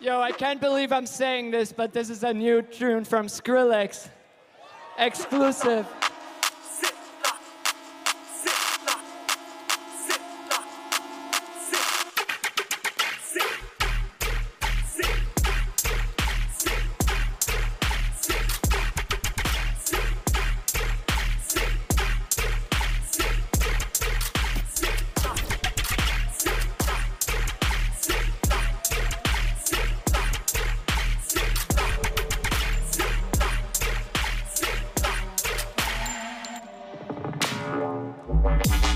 Yo, I can't believe I'm saying this, but this is a new tune from Skrillex. Exclusive. Bye.